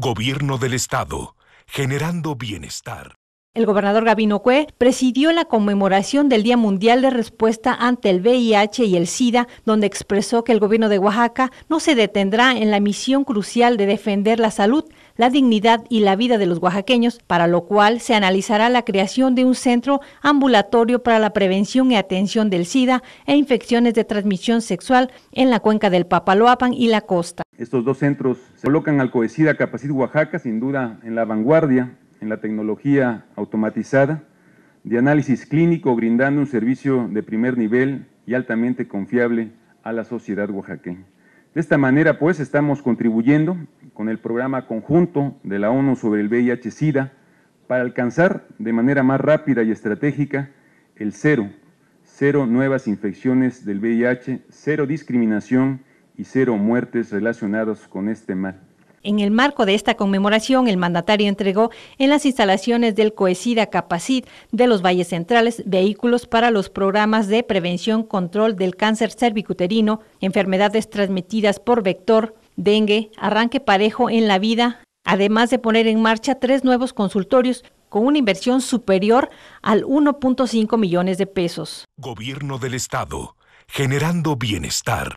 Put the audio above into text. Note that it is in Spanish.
Gobierno del Estado, generando bienestar. El gobernador Gabino Cue presidió la conmemoración del Día Mundial de Respuesta ante el VIH y el SIDA, donde expresó que el gobierno de Oaxaca no se detendrá en la misión crucial de defender la salud, la dignidad y la vida de los oaxaqueños, para lo cual se analizará la creación de un centro ambulatorio para la prevención y atención del SIDA e infecciones de transmisión sexual en la cuenca del Papaloapan y la costa. Estos dos centros se colocan al COESIDA Capacit Oaxaca, sin duda en la vanguardia en la tecnología automatizada de análisis clínico, brindando un servicio de primer nivel y altamente confiable a la sociedad oaxaqueña. De esta manera, pues, estamos contribuyendo con el programa conjunto de la ONU sobre el VIH-Sida para alcanzar de manera más rápida y estratégica el cero, cero nuevas infecciones del VIH, cero discriminación y cero muertes relacionadas con este mal. En el marco de esta conmemoración, el mandatario entregó en las instalaciones del COESIDA Capacit de los Valles Centrales vehículos para los programas de prevención, control del cáncer cervicuterino, enfermedades transmitidas por vector, dengue, arranque parejo en la vida, además de poner en marcha tres nuevos consultorios con una inversión superior al 1.5 millones de pesos. Gobierno del Estado, generando bienestar.